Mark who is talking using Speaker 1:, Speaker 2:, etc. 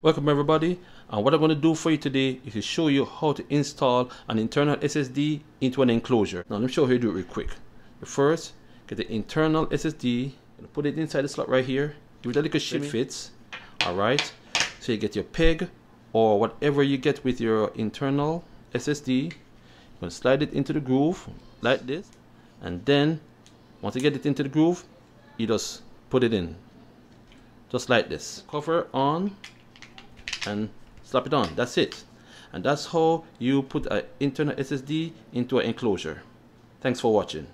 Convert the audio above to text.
Speaker 1: Welcome everybody and what I'm going to do for you today is to show you how to install an internal SSD into an enclosure. Now let me show you how to do it real quick. First, get the internal SSD and put it inside the slot right here. Give it a little shimmy. It fits. Alright. So you get your peg or whatever you get with your internal SSD. You're going to slide it into the groove like this. And then once you get it into the groove, you just put it in. Just like this. Cover on and slap it on. That's it. And that's how you put an internal SSD into an enclosure. Thanks for watching